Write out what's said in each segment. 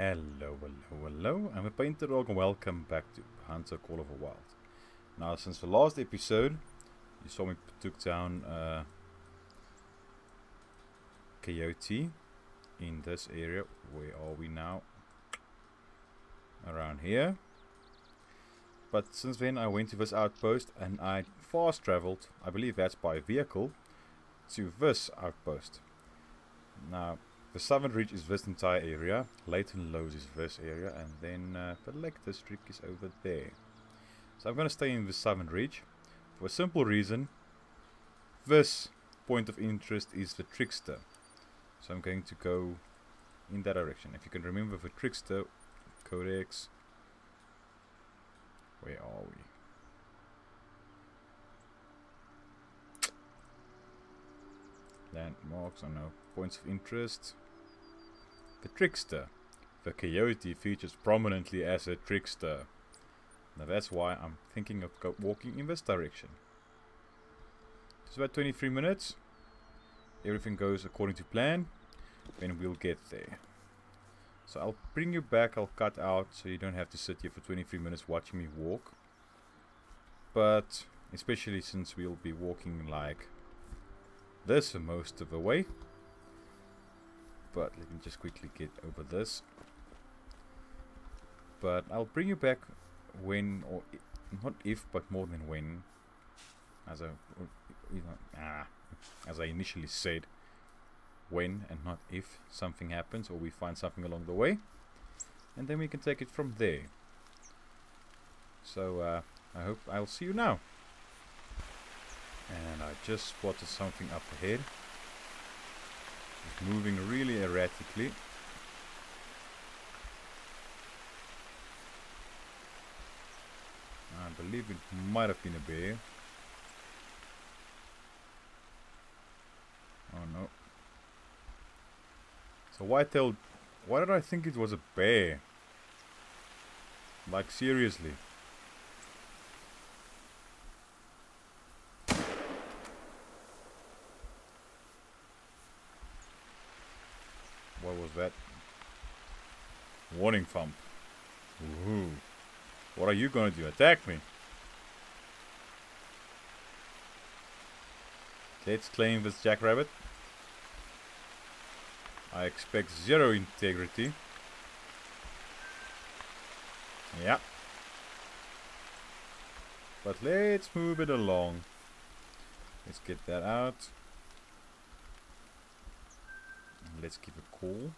Hello, hello, hello. I'm a Painted Dog and welcome back to Hunter Call of the Wild. Now, since the last episode, you saw me took down uh, Coyote in this area. Where are we now? Around here. But since then I went to this outpost and I fast traveled, I believe that's by vehicle, to this outpost. Now, the southern ridge is this entire area, Layton Lows is this area, and then uh, the Lake District is over there. So I'm going to stay in the southern ridge, for a simple reason. This point of interest is the Trickster. So I'm going to go in that direction. If you can remember the Trickster, Codex, where are we? Landmarks, I know. Points of interest. The Trickster. The coyote features prominently as a trickster. Now that's why I'm thinking of walking in this direction. It's about 23 minutes. Everything goes according to plan. Then we'll get there. So I'll bring you back, I'll cut out so you don't have to sit here for 23 minutes watching me walk. But, especially since we'll be walking like this most of the way. But let me just quickly get over this. But I'll bring you back when, or not if, but more than when, as I, you know, ah, as I initially said, when and not if something happens or we find something along the way. And then we can take it from there. So uh, I hope I'll see you now. And I just spotted something up ahead. Moving really erratically. I believe it might have been a bear. Oh no. So. Why did I think it was a bear? Like seriously. What was that? Warning thump. Ooh. What are you gonna do? Attack me? Let's claim this jackrabbit. I expect zero integrity. Yeah. But let's move it along. Let's get that out. Let's keep it cool.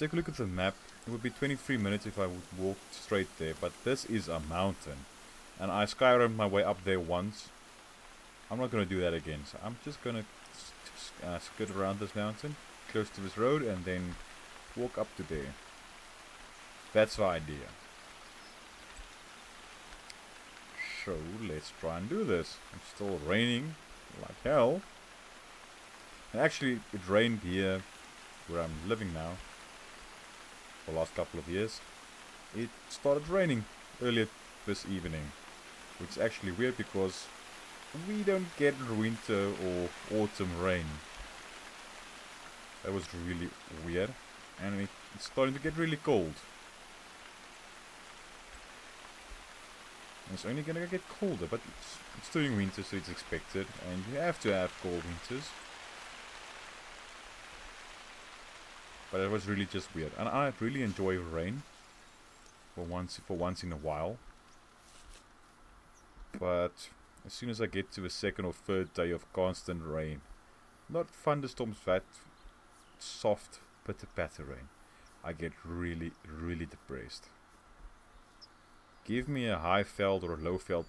Take a look at the map. It would be 23 minutes if I would walk straight there. But this is a mountain. And I skyrimmed my way up there once. I'm not going to do that again. So I'm just going to uh, skirt around this mountain close to this road and then walk up to there. That's the idea. So let's try and do this. It's still raining like hell. And actually it rained here where I'm living now the last couple of years. It started raining earlier this evening. Which is actually weird because we don't get winter or autumn rain. That was really weird. And it's starting to get really cold. It's only gonna get colder, but it's, it's during winter, so it's expected. And you have to have cold winters. But it was really just weird. And I really enjoy rain. For once, for once in a while. But as soon as I get to a second or third day of constant rain, not thunderstorms that soft pitter patter rain, I get really, really depressed. Give me a Highveld or a Lowveld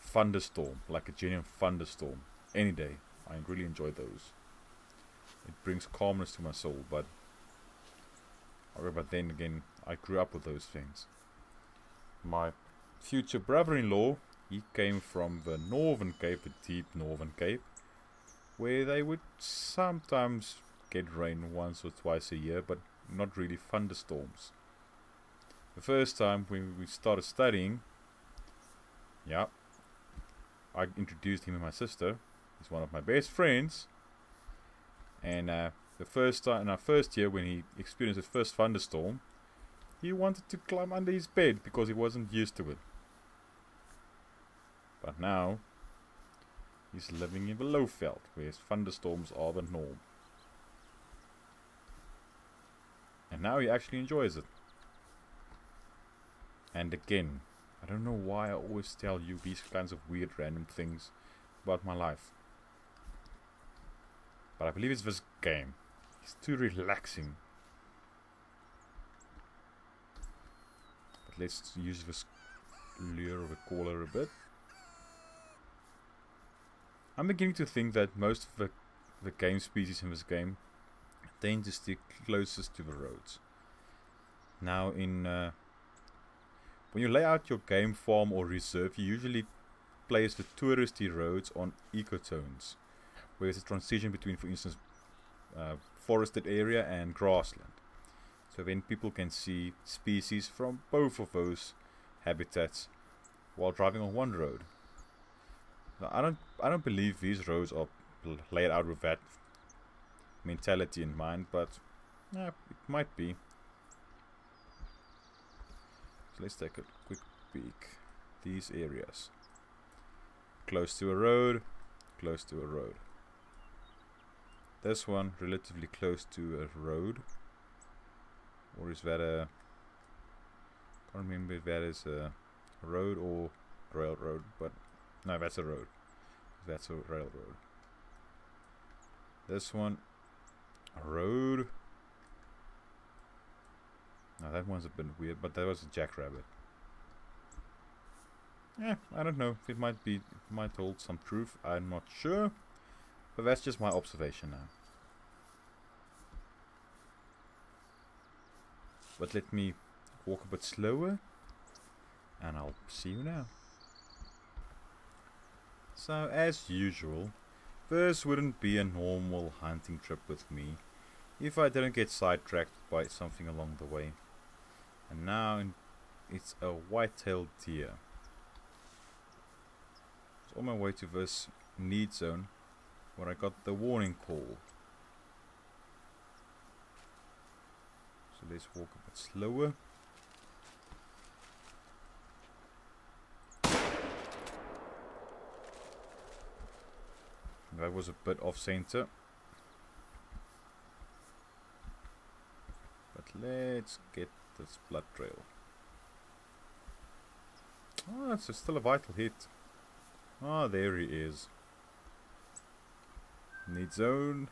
thunderstorm, like a genuine thunderstorm, any day. I really enjoy those. It brings calmness to my soul, but but then again, I grew up with those things. My future brother-in-law, he came from the Northern Cape, the deep Northern Cape, where they would sometimes get rain once or twice a year, but not really thunderstorms. The first time when we started studying, yeah, I introduced him and my sister. He's one of my best friends. And uh, the first time in our first year when he experienced his first thunderstorm, he wanted to climb under his bed because he wasn't used to it. But now he's living in the Lowveld where thunderstorms are the norm. And now he actually enjoys it. And again, I don't know why I always tell you these kinds of weird random things about my life. But I believe it's this game. It's too relaxing. But let's use this lure of a caller a bit. I'm beginning to think that most of the, the game species in this game tend to stick closest to the roads. Now in uh, when you lay out your game farm or reserve, you usually place the touristy roads on ecotones, where it's a transition between, for instance, uh, forested area and grassland. So then people can see species from both of those habitats while driving on one road. Now, I don't, I don't believe these roads are laid out with that mentality in mind, but yeah, it might be. So let's take a quick peek. These areas. Close to a road, close to a road. This one relatively close to a road. Or is that a... Can't remember if that is a road or railroad, but no, that's a road. That's a railroad. This one, a road. Now that one's a bit weird, but that was a jackrabbit. Yeah, I don't know. It might be, it might hold some truth. I'm not sure, but that's just my observation now. But let me walk a bit slower, and I'll see you now. So, as usual, this wouldn't be a normal hunting trip with me if I didn't get sidetracked by something along the way. And now it's a white-tailed deer. It's on my way to this need zone where I got the warning call. So let's walk a bit slower. That was a bit off center. But let's get this blood trail. Oh, it's still a vital hit. Ah, oh, there he is. Need zone.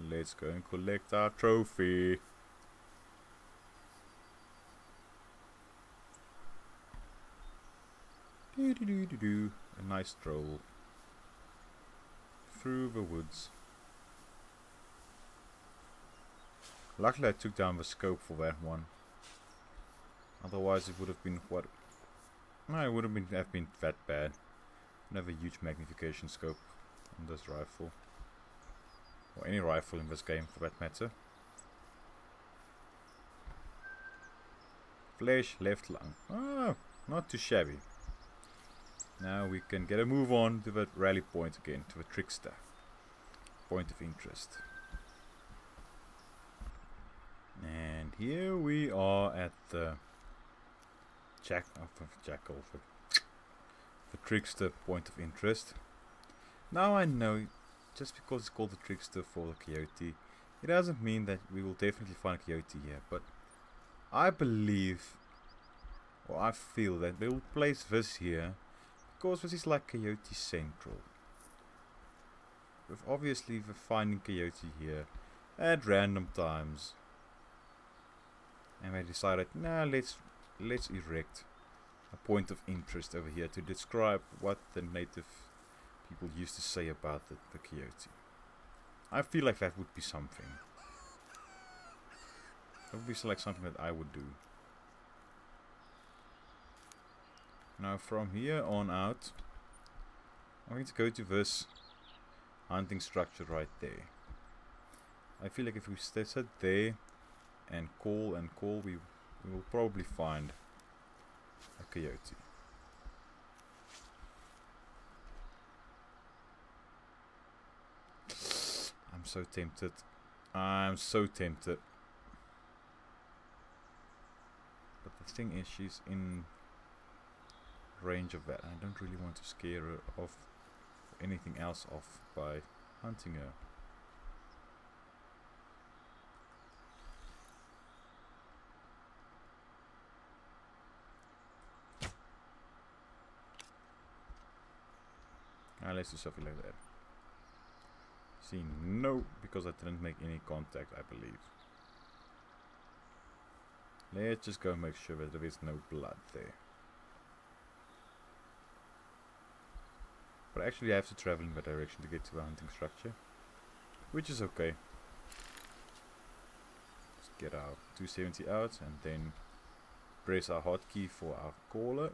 Let's go and collect our trophy. Do do do do do. A nice stroll through the woods. Luckily I took down the scope for that one. Otherwise it would have been what... No, it would have been, have been that bad. A huge magnification scope on this rifle. Or any rifle in this game for that matter. Flesh left lung. Oh, ah, not too shabby. Now we can get a move on to the rally point again, to the trickster. Point of interest. And here we are at the jack of oh, jackal, the, the trickster point of interest. Now I know, just because it's called the trickster for the coyote, it doesn't mean that we will definitely find a coyote here, but I believe, or I feel that they will place this here because this is like Coyote Central. With obviously the finding Coyote here at random times. And they decided, nah, let's let's erect a point of interest over here to describe what the native people used to say about the, the coyote. I feel like that would be something. That would be like something that I would do. Now from here on out, I'm going to go to this hunting structure right there. I feel like if we stay set there and call and call, we, we will probably find a coyote. I'm so tempted I'm so tempted. But the thing is, she's in range of that. I don't really want to scare her off anything else off by hunting her. Ah, let's do something like that. See, no, because I didn't make any contact, I believe. Let's just go and make sure that there is no blood there. But actually I have to travel in that direction to get to the hunting structure. Which is okay. Let's get our 270 out and then press our hotkey for our caller.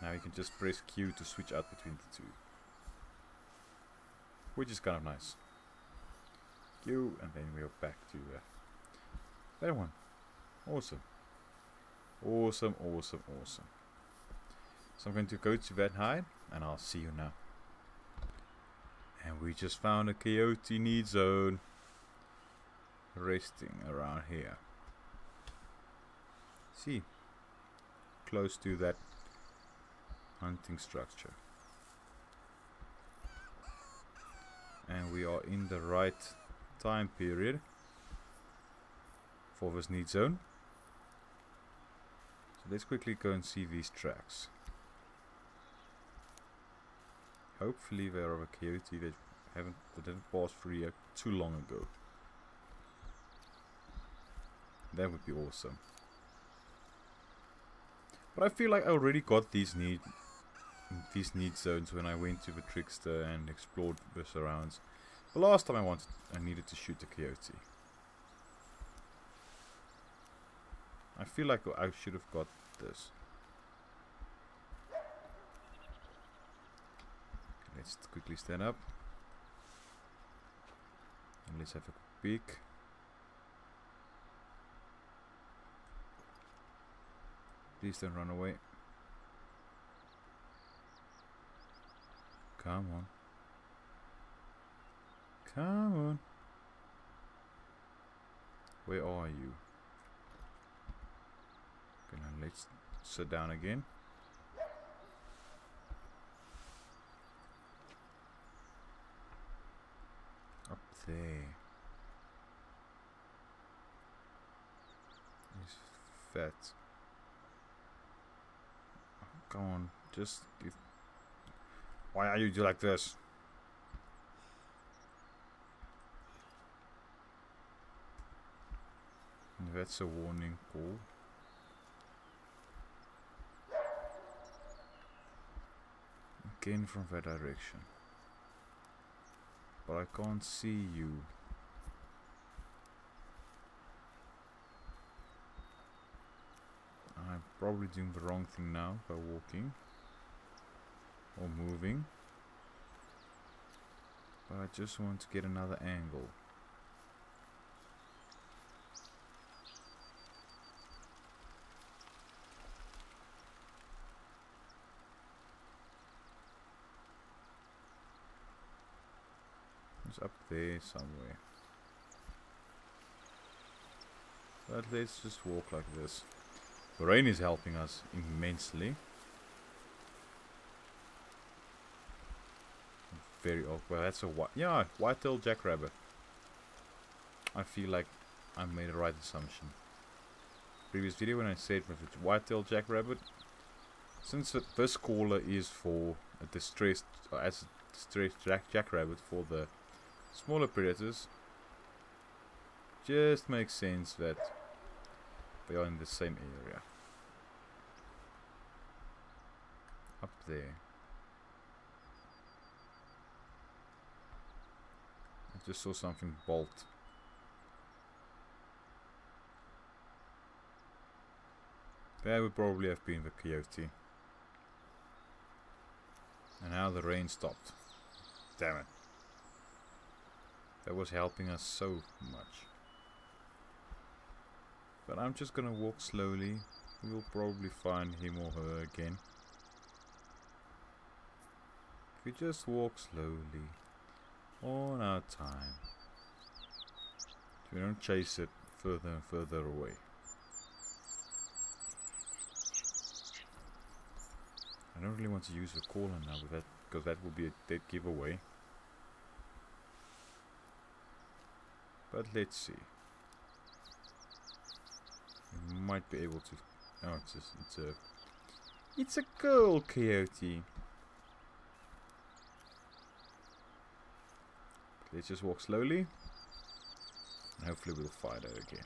Now you can just press Q to switch out between the two. Which is kind of nice. Q and then we're back to uh, that one. Awesome. Awesome, awesome, awesome. So I'm going to go to that high and I'll see you now. And we just found a coyote need zone resting around here. See, close to that hunting structure. And we are in the right time period for this need zone. So let's quickly go and see these tracks. Hopefully they're of a coyote that haven't that didn't pass through here too long ago. That would be awesome. But I feel like I already got these need these need zones when I went to the trickster and explored the surrounds. The last time I wanted I needed to shoot a coyote. I feel like I should have got this. Let's quickly stand up. And let's have a peek. Please don't run away. Come on. Come on. Where are you? Okay, now let's sit down again. Up there. He's fat. Come on, just give. Why are you do like this? That's a warning call. Again from that direction but I can't see you. I'm probably doing the wrong thing now by walking or moving. But I just want to get another angle. It's up there somewhere. But let's just walk like this. The rain is helping us immensely. Very well that's a white yeah, white-tailed jackrabbit. I feel like I made the right assumption. Previous video when I said with a white-tailed jackrabbit, since this caller is for a distressed, uh, as a distressed jack jackrabbit for the smaller predators just makes sense that they are in the same area. Up there. I just saw something bolt. There would probably have been the coyote. And now the rain stopped. Damn it. That was helping us so much. But I'm just gonna walk slowly. We'll probably find him or her again. If we just walk slowly, on our time. We don't chase it further and further away. I don't really want to use a caller now with that because that will be a dead giveaway. But let's see. We might be able to. Oh, it's just, it's a it's a girl coyote. Let's just walk slowly. And hopefully we'll find her again.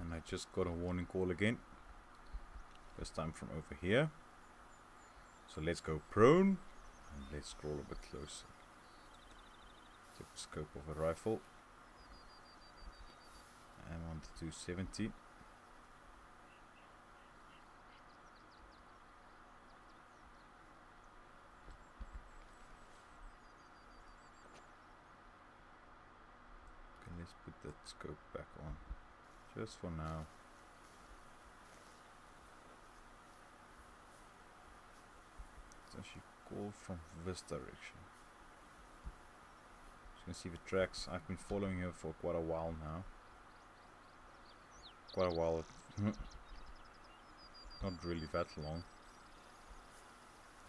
And I just got a warning call again. This time from over here. So let's go prone. And let's scroll a bit closer. Take the scope of a rifle. And on to 270. let's put that scope back on just for now. So she go from this direction. You can see the tracks I've been following her for quite a while now. Quite a while. Not really that long.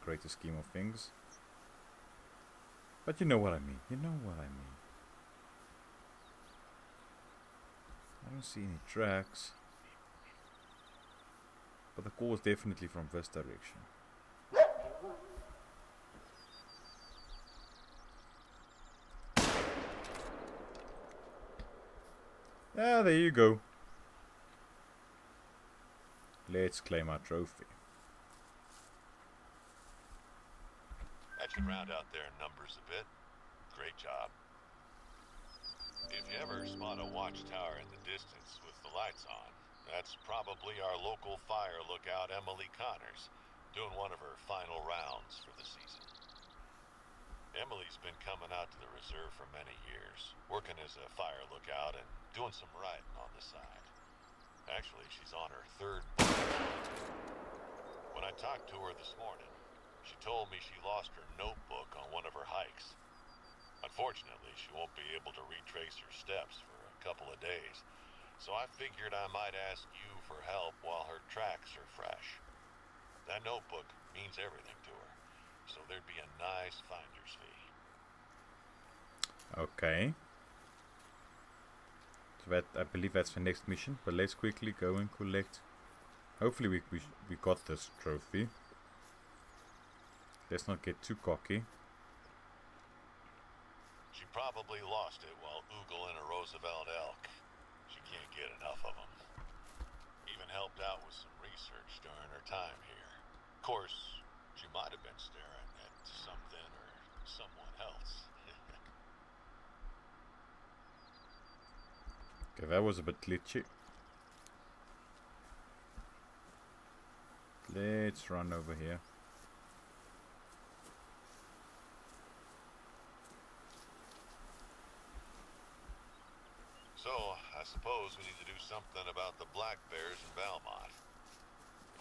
Greater scheme of things. But you know what I mean. You know what I mean don't see any tracks. But the call is definitely from this direction. Ah, there you go. Let's claim our trophy. That should round out their numbers a bit. Great job. If you ever spot a watchtower in the distance with the lights on, that's probably our local fire lookout, Emily Connors, doing one of her final rounds for the season. Emily's been coming out to the reserve for many years, working as a fire lookout and doing some writing on the side. Actually, she's on her third. When I talked to her this morning, she told me she lost her notebook on one of her hikes. Unfortunately, she won't be able to retrace her steps for a couple of days, so I figured I might ask you for help while her tracks are fresh. That notebook means everything to her, so there'd be a nice finder's fee. Okay. So that I believe that's the next mission, but let's quickly go and collect. Hopefully we we, we got this trophy. Let's not get too cocky. Probably lost it while oogling a Roosevelt elk. She can't get enough of them. Even helped out with some research during her time here. Of course, she might have been staring at something or someone else. okay, that was a bit glitchy. Let's run over here. So, I suppose we need to do something about the black bears in Valmont.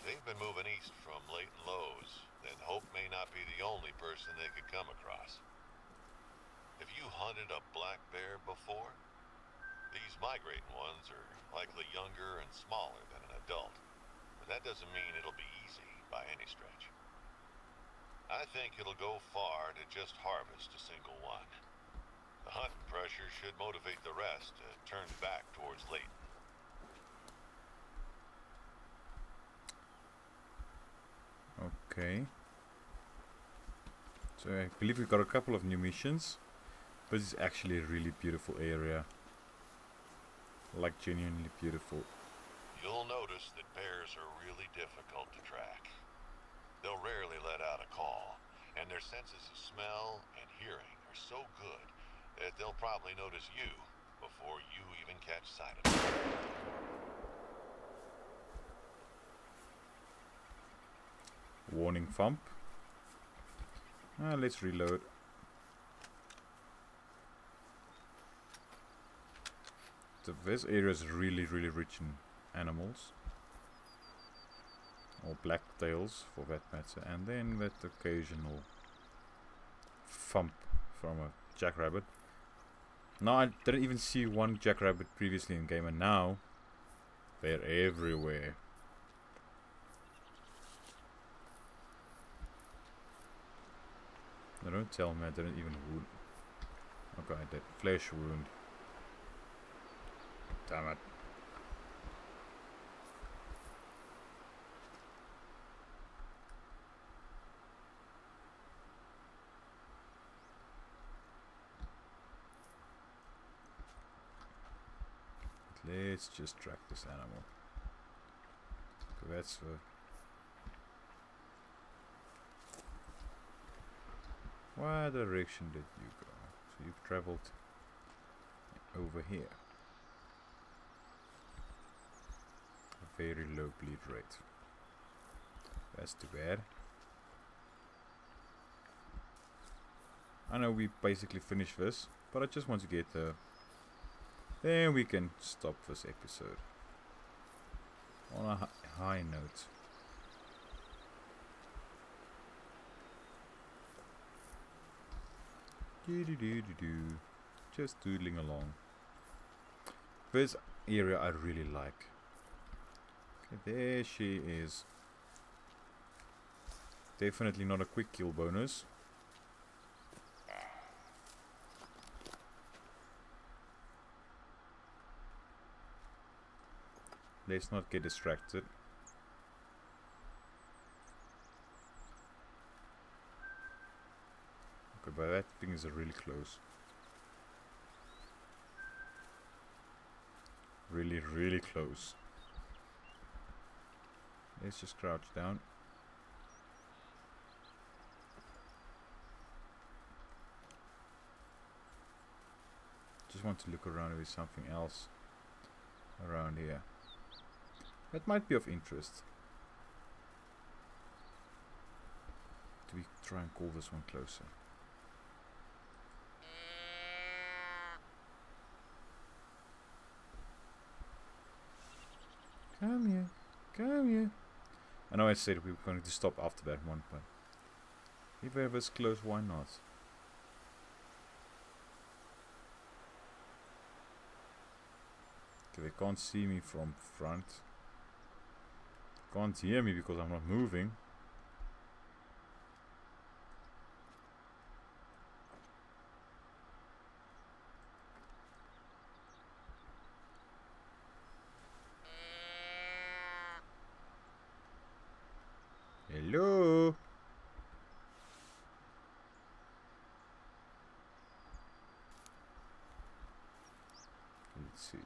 They've been moving east from Layton Lows, and Hope may not be the only person they could come across. Have you hunted a black bear before? These migrating ones are likely younger and smaller than an adult, but that doesn't mean it'll be easy by any stretch. I think it'll go far to just harvest a single one. The hunting pressure should motivate the rest to turn back towards Layton. Okay. So I believe we've got a couple of new missions. But it's actually a really beautiful area. Like genuinely beautiful. You'll notice that bears are really difficult to track. They'll rarely let out a call, and their senses of smell and hearing are so good that they'll probably notice you before you even catch sight of them. Warning thump. Ah, let's reload. So this area is really, really rich in animals. Or blacktails for that matter. And then that occasional thump from a jackrabbit. Now I didn't even see one jackrabbit previously in game and now they're everywhere. No, don't tell me I didn't even wound. Okay, I did. Flesh wound. Damn it. Let's just track this animal. that's the... What direction did you go? So you've traveled over here. A very low bleed rate. That's too bad. I know we basically finished this, but I just want to get the then we can stop this episode on a high note. Do do do do do. Just doodling along. This area I really like. Okay, there she is. Definitely not a quick kill bonus. Let's not get distracted. Okay, but that thing is really close. Really, really close. Let's just crouch down. Just want to look around if there's something else around here. That might be of interest. Do we try and call this one closer? Come here. Come here. I know I said we were going to stop after that one, but if ever was close, why not? Okay, they can't see me from front. Can't hear me because I'm not moving. Hello? Let's see.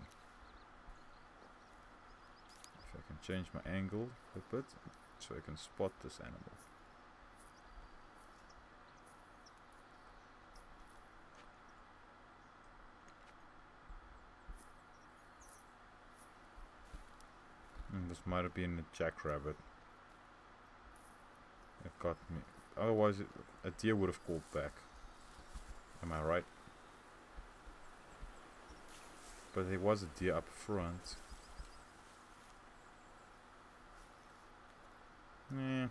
change my angle a bit so I can spot this animal. And hmm, this might have been a jackrabbit. It got me. Otherwise, it, a deer would have called back. Am I right? But there was a deer up front. Yeah.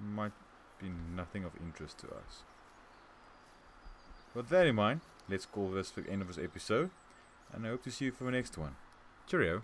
Might be nothing of interest to us. With that in mind, let's call this the end of this episode, and I hope to see you for the next one. Cheerio!